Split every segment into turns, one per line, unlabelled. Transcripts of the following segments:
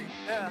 Yeah.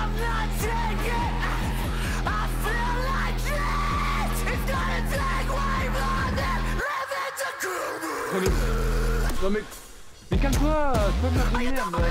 Non mais... Mais calme-toi Tu peux me faire de merde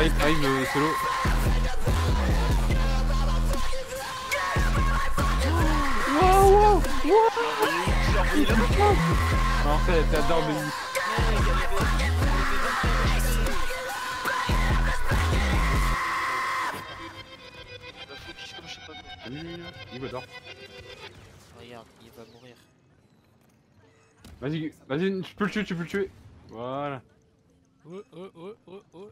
Arrive, arrive le solo. Wow, wow, wow En fait, t'adores Benny.
Faut qu'il comme je sais pas quoi.
Salut, il adore.
Regarde, il va mourir.
Vas-y, vas-y, tu peux le tuer, tu peux le tuer. Voilà.
Ouais, ouais, ouais, ouais.